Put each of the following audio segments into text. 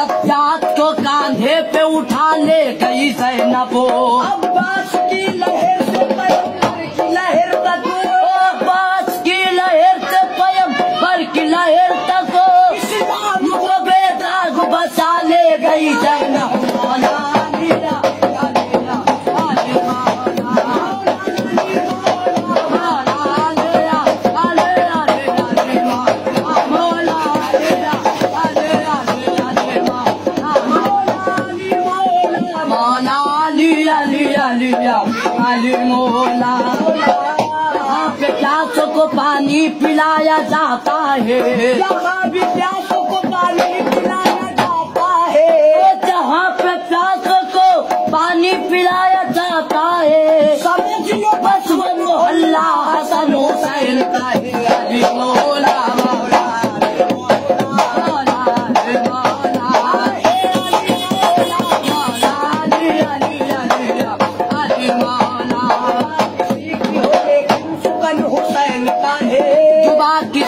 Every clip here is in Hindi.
सज्जाद को कांधे पे उठा ले गई सैनबो अब्बास की अली मौला प्यासों को पानी पिलाया जाता है। प्यास को पानी पिलाया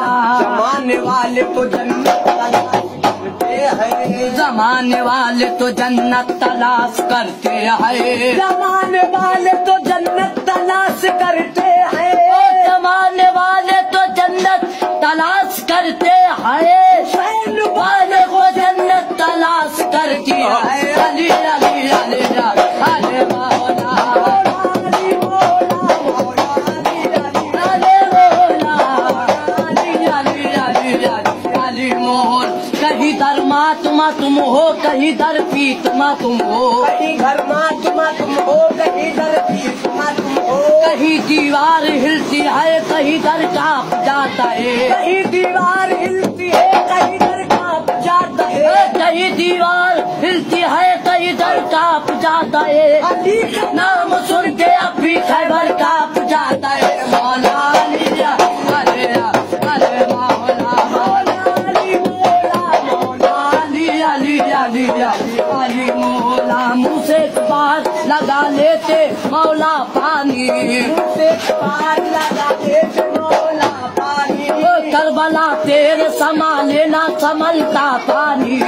जमाने वाले तो जन्नत करते हैं। जमाने वाले तो जन्नत तलाश करते हैं। जमाने वाले तो जन्नत तलाश करते हैं। जमाने वाले तो जन्नत तलाश करते हैं। कहीं धर्मात्मा तुम हो कहीं दर पीतमा तुम हो। कहीं घर मातमा तुम हो कहीं दर पीतमा तुम हो। कहीं दीवार हिलती है कहीं दर काँप जाता है। कहीं दीवार हिलती है कहीं दर काँप जाता है। कहीं दीवार हिलती है कहीं दर काँप जाता है। नाम सुन अली अली मौला मुँह से पार लगा लेते, मौला पानी। से पार लगा लेते, मौला पानी। करबला तेरे समा लेना संभलता पानी।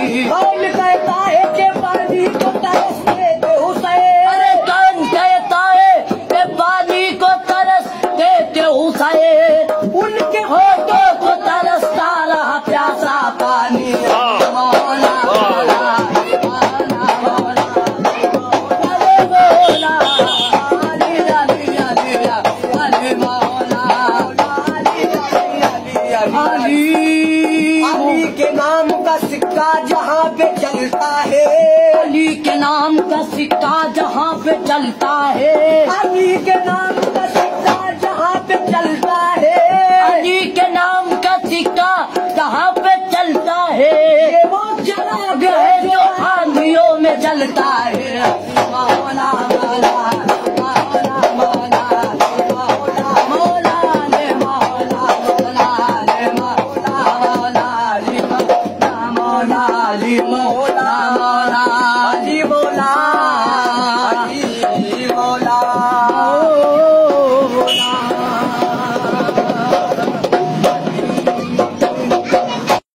अली अली के नाम का सिक्का जहाँ पे चलता है। अली के नाम का सिक्का जहाँ पे चलता है। अली के नाम का सिक्का जहाँ पे चलता है। अली के नाम का सिक्का जहाँ पे चलता है। ये वो चराग है जो आंधियों में जलता है। मौला मौला। मौला अली मौला अली मौला